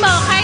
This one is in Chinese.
猛嗨